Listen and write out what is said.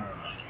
Mm.